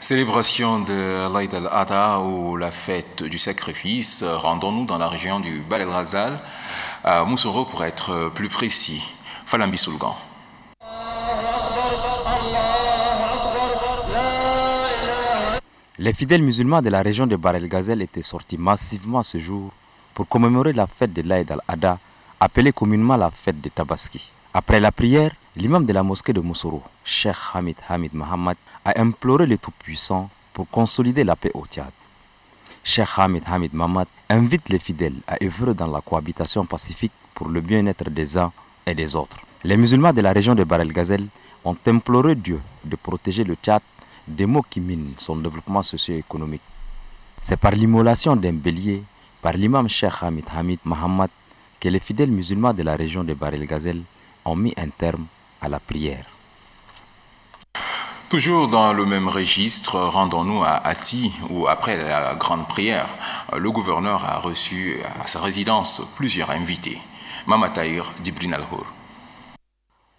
Célébration de l'Aïd al-Adha ou la fête du sacrifice, rendons-nous dans la région du Bal el-Ghazal, à Moussoro pour être plus précis. Falambi Soulgan. Les fidèles musulmans de la région de Bar el-Ghazel étaient sortis massivement ce jour pour commémorer la fête de l'Aïd al-Adha, appelée communément la fête de Tabaski. Après la prière, l'imam de la mosquée de Moussoro, Cheikh Hamid Hamid Mohamed, a imploré le Tout-Puissant pour consolider la paix au Tchad. Cheikh Hamid Hamid Mohamed invite les fidèles à œuvrer dans la cohabitation pacifique pour le bien-être des uns et des autres. Les musulmans de la région de Bar el-Ghazel ont imploré Dieu de protéger le Tchad des maux qui minent son développement socio-économique. C'est par l'immolation d'un bélier, par l'imam Cheikh Hamid Hamid Mohamed, que les fidèles musulmans de la région de Bar el-Ghazel ont mis un terme à la prière. Toujours dans le même registre, rendons-nous à Ati, où après la grande prière, le gouverneur a reçu à sa résidence plusieurs invités. Mamataïr Dibrin al-Hour.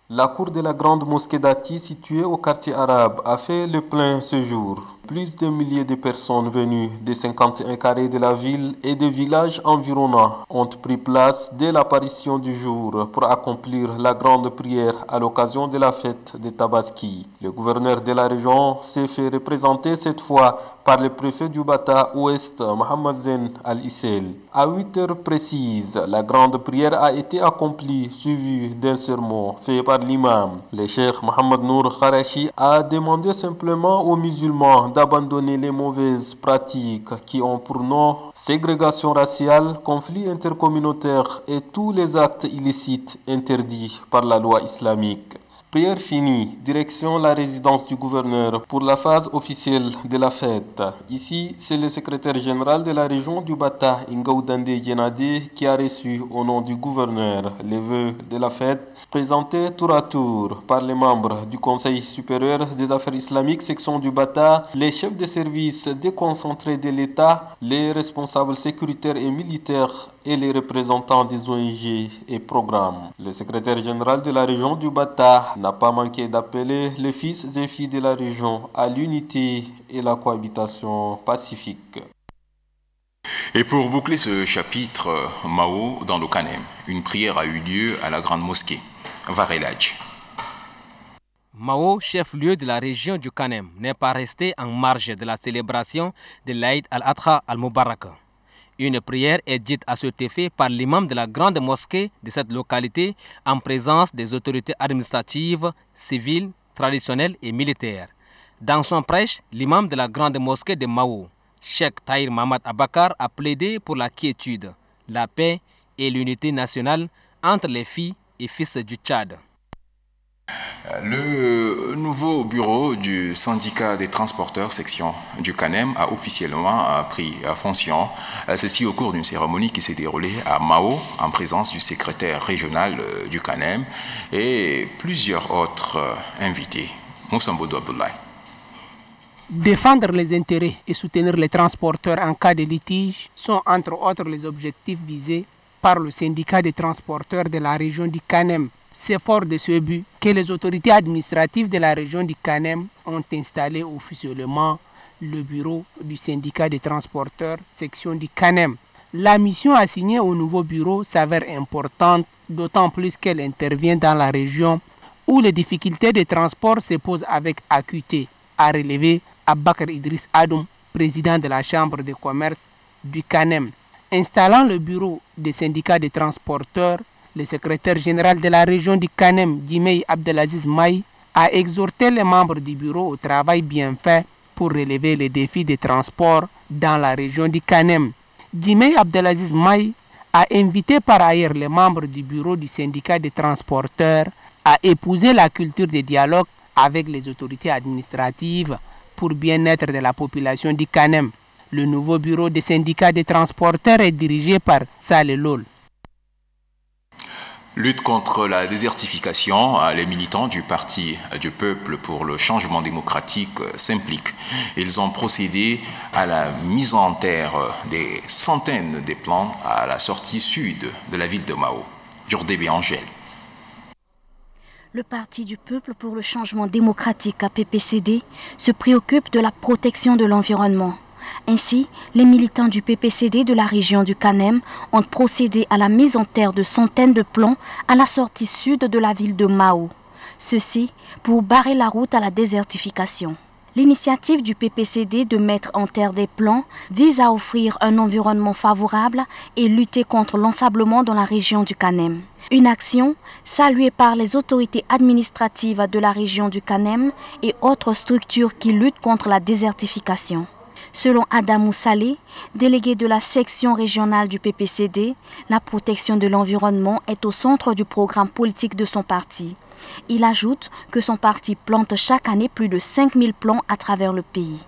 La cour de la grande mosquée d'Ati, située au quartier arabe, a fait le plein ce jour. Plus de milliers de personnes venues des 51 carrés de la ville et des villages environnants ont pris place dès l'apparition du jour pour accomplir la grande prière à l'occasion de la fête de Tabaski. Le gouverneur de la région s'est fait représenter cette fois par le préfet du Bata Ouest, Mohamed Zen Al-Issel. À 8 heures précises, la grande prière a été accomplie, suivie d'un sermon fait par l'imam. Le cheikh Mohamed Nour Kharashi a demandé simplement aux musulmans d'abandonner les mauvaises pratiques qui ont pour nom ségrégation raciale, conflits intercommunautaires et tous les actes illicites interdits par la loi islamique. Prière finie, direction la résidence du gouverneur pour la phase officielle de la fête. Ici, c'est le secrétaire général de la région du Bata, Ngaoudande Yenade, qui a reçu au nom du gouverneur les vœux de la fête présentés tour à tour par les membres du Conseil supérieur des affaires islamiques section du Bata, les chefs de services déconcentrés de l'État, les responsables sécuritaires et militaires et les représentants des ONG et programmes. Le secrétaire général de la région du Bata n'a pas manqué d'appeler les fils et filles de la région à l'unité et la cohabitation pacifique. Et pour boucler ce chapitre, Mao dans le Canem, une prière a eu lieu à la grande mosquée, Varelaj. Mao, chef-lieu de la région du Canem, n'est pas resté en marge de la célébration de l'Aïd al-Adha al-Mubarak. Une prière est dite à cet effet par l'imam de la grande mosquée de cette localité en présence des autorités administratives, civiles, traditionnelles et militaires. Dans son prêche, l'imam de la grande mosquée de Mao, Sheikh Tahir Mahmad Abakar, a plaidé pour la quiétude, la paix et l'unité nationale entre les filles et fils du Tchad. Le nouveau bureau du syndicat des transporteurs section du CANEM a officiellement pris fonction, ceci au cours d'une cérémonie qui s'est déroulée à Mao en présence du secrétaire régional du CANEM et plusieurs autres invités. Moussamboudou Abdoulaye. Défendre les intérêts et soutenir les transporteurs en cas de litige sont entre autres les objectifs visés par le syndicat des transporteurs de la région du CANEM c'est fort de ce but que les autorités administratives de la région du Canem ont installé officiellement le bureau du syndicat des transporteurs section du Canem. La mission assignée au nouveau bureau s'avère importante, d'autant plus qu'elle intervient dans la région où les difficultés de transport se posent avec acuité, a relevé Abakar Idriss Adoum, président de la Chambre de commerce du Canem. Installant le bureau des syndicats des transporteurs, le secrétaire général de la région du Canem, Jimei Abdelaziz Maï, a exhorté les membres du bureau au travail bien fait pour relever les défis des transports dans la région du Canem. Jimei Abdelaziz Maï a invité par ailleurs les membres du bureau du syndicat des transporteurs à épouser la culture de dialogue avec les autorités administratives pour bien-être de la population du Canem. Le nouveau bureau des syndicats des transporteurs est dirigé par Saleh Lol. Lutte contre la désertification, les militants du Parti du peuple pour le changement démocratique s'impliquent. Ils ont procédé à la mise en terre des centaines de plans à la sortie sud de la ville de Mao. Jourdébé Angèle. Le Parti du peuple pour le changement démocratique à PPCD se préoccupe de la protection de l'environnement. Ainsi, les militants du PPCD de la région du Canem ont procédé à la mise en terre de centaines de plombs à la sortie sud de la ville de Mao. Ceci pour barrer la route à la désertification. L'initiative du PPCD de mettre en terre des plans vise à offrir un environnement favorable et lutter contre l'ensablement dans la région du Canem. Une action saluée par les autorités administratives de la région du Canem et autres structures qui luttent contre la désertification. Selon Adam Salé, délégué de la section régionale du PPCD, la protection de l'environnement est au centre du programme politique de son parti. Il ajoute que son parti plante chaque année plus de 5000 plants à travers le pays.